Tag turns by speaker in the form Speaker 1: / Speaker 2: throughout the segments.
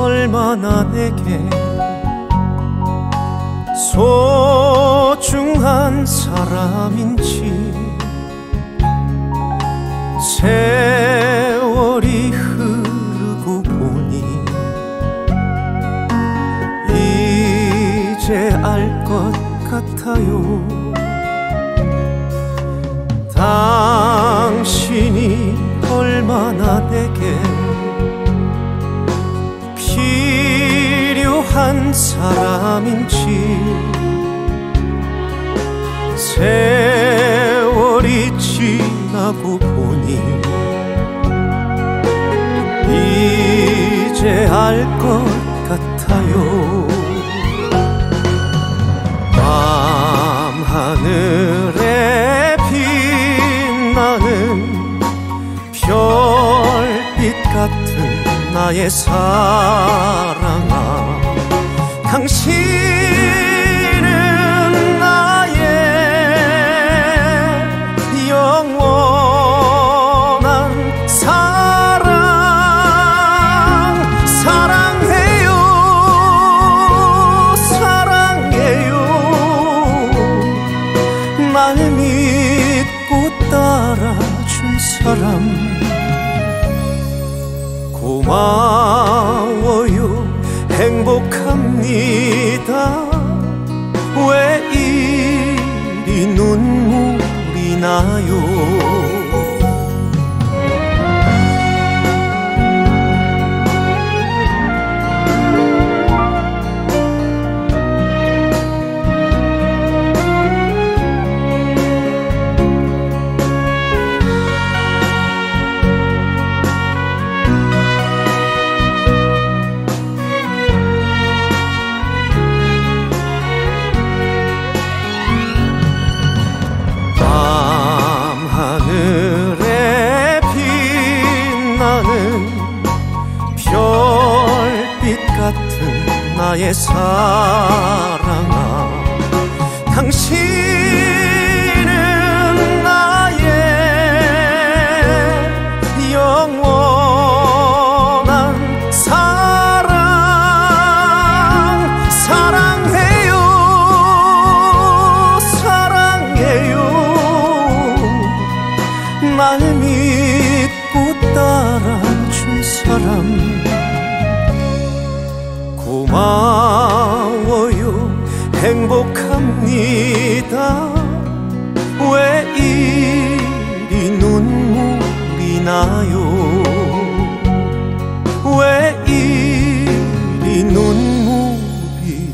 Speaker 1: 얼마나 내게 소중한 사람인지. 세월이 흐르고 보니 이제 알 것 같아요. 당신이 얼마나 내게 사람인지 세월이 지나고 보니 이제 알 것 같아요. 밤하늘에 빛나는 별빛 같은 나의 사랑아 당신은 나의 영원한 사랑. 사랑해요. 사랑해요. 날 믿고 따라준 사람. 고마워 왜 이리 눈물이 나요 나의 사랑아 당신은 나의 영원한 사랑. 사랑해요 사랑해요. 날 믿고 따라준 사람 고마워요. 행복합니다. 왜 이리 눈물이 나요? 왜 이리 눈물이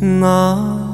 Speaker 1: 나